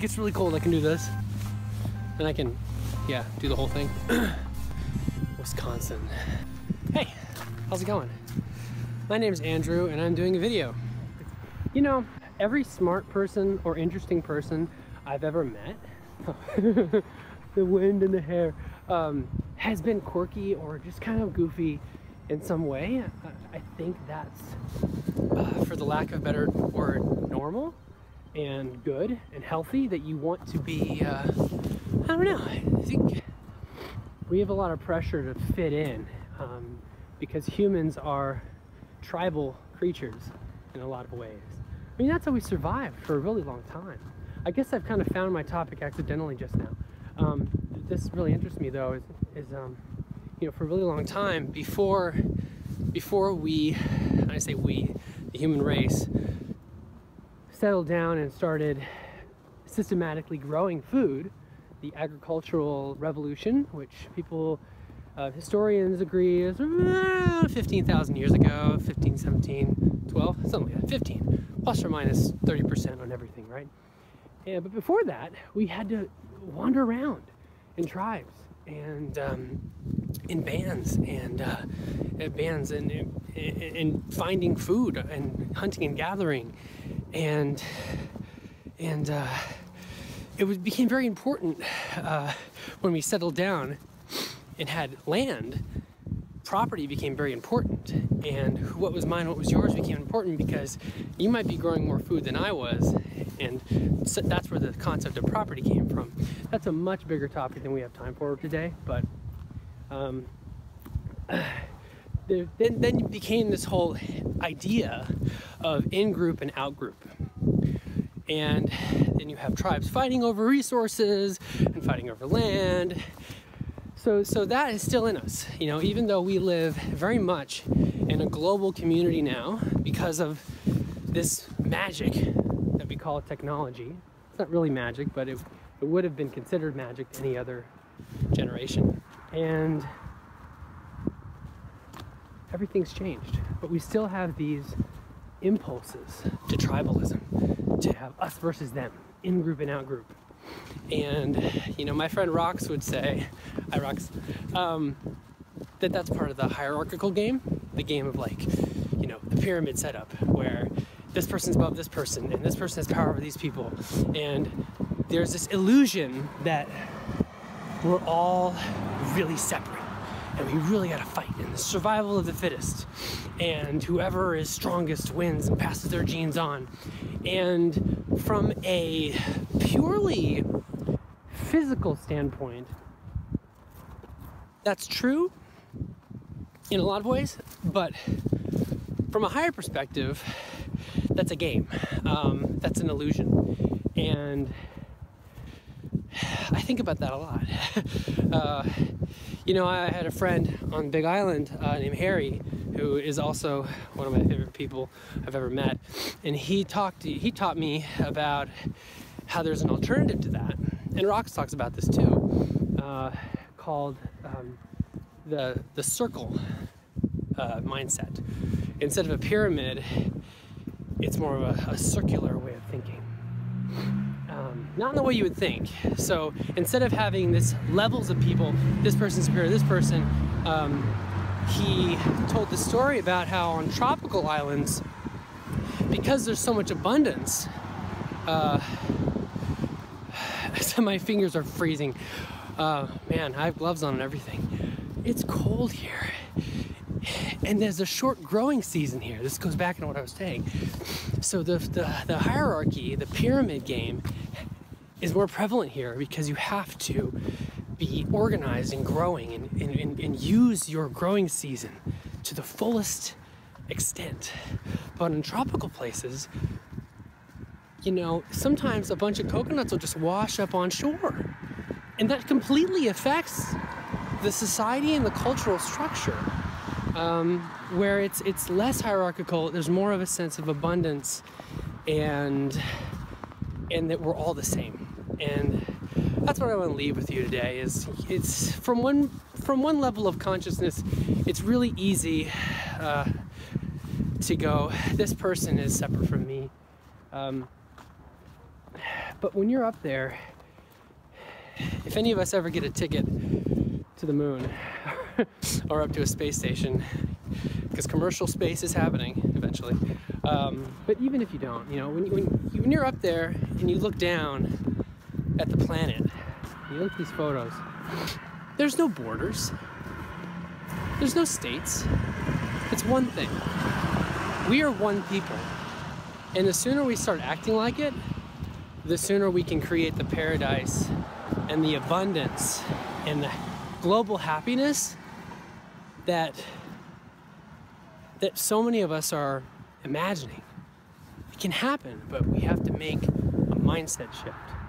it gets really cold, I can do this. And I can, yeah, do the whole thing. Wisconsin. Hey, how's it going? My name is Andrew and I'm doing a video. You know, every smart person or interesting person I've ever met, the wind and the hair, um, has been quirky or just kind of goofy in some way. I think that's, uh, for the lack of a better word, normal and good and healthy that you want to be, uh, I don't know, I think we have a lot of pressure to fit in um, because humans are tribal creatures in a lot of ways. I mean, that's how we survived for a really long time. I guess I've kind of found my topic accidentally just now. Um, this really interests me though, is, is um, you know, for a really long time before, before we, I say we, the human race, settled down and started systematically growing food, the agricultural revolution, which people, uh, historians agree is around 15,000 years ago, 15, 17, 12, something like that, 15, plus or minus 30% on everything, right? And, but before that, we had to wander around in tribes and um, in bands and uh, bands and, and, and finding food and hunting and gathering and and uh, it was, became very important uh, when we settled down and had land. Property became very important, and what was mine, what was yours, became important because you might be growing more food than I was, and so that's where the concept of property came from. That's a much bigger topic than we have time for today, but um, then then became this whole idea of in-group and out-group. And then you have tribes fighting over resources and fighting over land. So, so that is still in us, you know, even though we live very much in a global community now because of this magic that we call technology. It's not really magic, but it, it would have been considered magic any other generation. And everything's changed, but we still have these impulses to tribalism, to have us versus them, in group and out group. And, you know, my friend Rox would say, hi Rox, um, that that's part of the hierarchical game, the game of like, you know, the pyramid setup where this person's above this person and this person has power over these people. And there's this illusion that we're all really separate and we really gotta fight in the survival of the fittest. And whoever is strongest wins and passes their genes on. And from a purely physical standpoint that's true in a lot of ways but from a higher perspective that's a game. Um, that's an illusion. And I think about that a lot. uh, you know, I had a friend on Big Island uh, named Harry, who is also one of my favorite people I've ever met, and he talked. He taught me about how there's an alternative to that, and Rox talks about this too, uh, called um, the the circle uh, mindset. Instead of a pyramid, it's more of a, a circular way of thinking not in the way you would think. So instead of having this levels of people, this person's superior, this person, um, he told the story about how on tropical islands, because there's so much abundance, uh, so my fingers are freezing. Uh, man, I have gloves on and everything. It's cold here. And there's a short growing season here. This goes back into what I was saying. So the, the, the hierarchy, the pyramid game, is more prevalent here because you have to be organized and growing and, and, and, use your growing season to the fullest extent. But in tropical places, you know, sometimes a bunch of coconuts will just wash up on shore. And that completely affects the society and the cultural structure. Um, where it's it's less hierarchical, there's more of a sense of abundance and and that we're all the same and that's what I want to leave with you today is it's from one from one level of consciousness it's really easy uh, to go this person is separate from me um, But when you're up there, if any of us ever get a ticket to the moon or up to a space station, because commercial space is happening eventually. Um, but even if you don't, you know, when, when, when you're up there and you look down at the planet, you look at these photos, there's no borders, there's no states. It's one thing. We are one people. And the sooner we start acting like it, the sooner we can create the paradise and the abundance and the global happiness that that so many of us are imagining. It can happen, but we have to make a mindset shift.